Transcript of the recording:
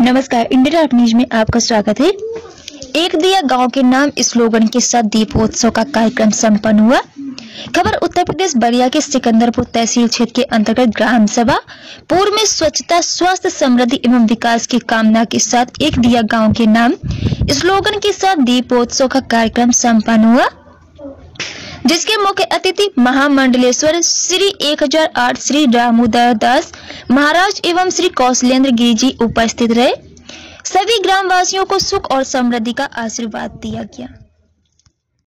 नमस्कार, India art news में आपका स्वागत है। एक दिया गाँव के नाम स्लोगन के साथ दीपोत्सव का कार्यक्रम संपन्न हुआ। खबर, उत्तर प्रदेश बलिया के सिकंदरपुर तहसील क्षेत्र के अंतर्गत ग्राम सभा, पूर्व में स्वच्छता, स्वास्थ्य, समृद्धि एवं विकास की कामना के साथ एक दिया गाँव के नाम स्लोगन के साथ दीपोत्सव का कार्यक्रम संपन्न हुआ। जिसके मुख्य अतिथि महामंडलेश्वर श्री 1008 श्री दामोदर दास महाराज एवं श्री कौशलेंद्र गिरी जी उपस्थित रहे। सभी ग्रामवासियों को सुख और समृद्धि का आशीर्वाद दिया गया।